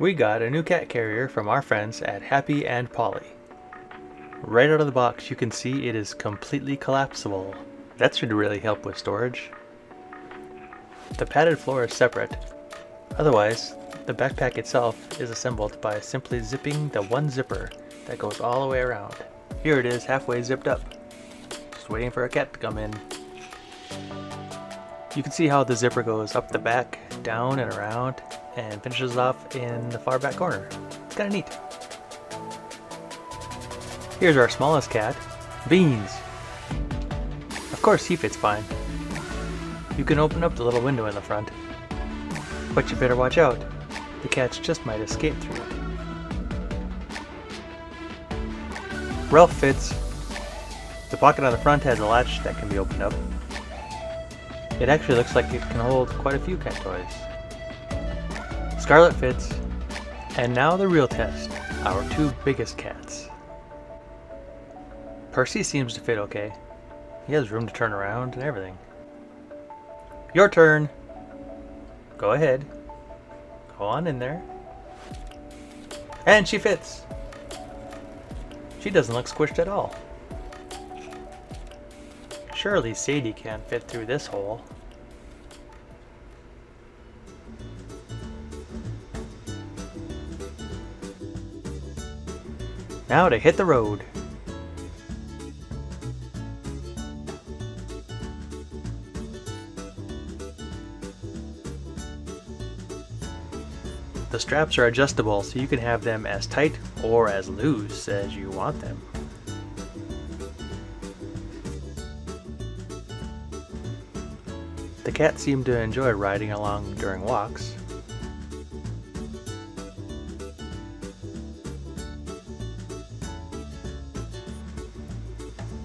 We got a new cat carrier from our friends at Happy and Polly. Right out of the box you can see it is completely collapsible. That should really help with storage. The padded floor is separate. Otherwise, the backpack itself is assembled by simply zipping the one zipper that goes all the way around. Here it is halfway zipped up. Just waiting for a cat to come in. You can see how the zipper goes up the back, down and around, and finishes off in the far back corner. It's kinda neat. Here's our smallest cat, Beans. Of course he fits fine. You can open up the little window in the front. But you better watch out. The cats just might escape through it. Ralph fits. The pocket on the front has a latch that can be opened up. It actually looks like it can hold quite a few cat toys. Scarlet fits. And now the real test, our two biggest cats. Percy seems to fit okay. He has room to turn around and everything. Your turn. Go ahead. Go on in there. And she fits. She doesn't look squished at all. Surely Sadie can't fit through this hole. Now to hit the road. The straps are adjustable so you can have them as tight or as loose as you want them. The cat seemed to enjoy riding along during walks.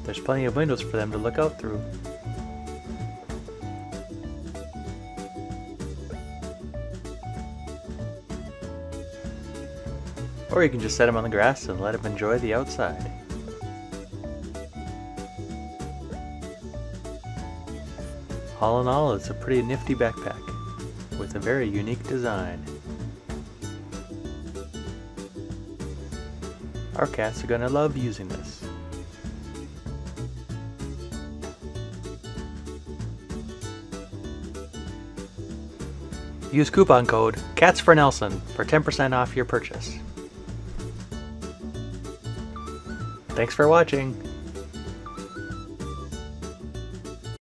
There's plenty of windows for them to look out through. Or you can just set them on the grass and let them enjoy the outside. All in all, it's a pretty nifty backpack with a very unique design. Our cats are gonna love using this. Use coupon code CATS for Nelson for 10% off your purchase. Thanks for watching.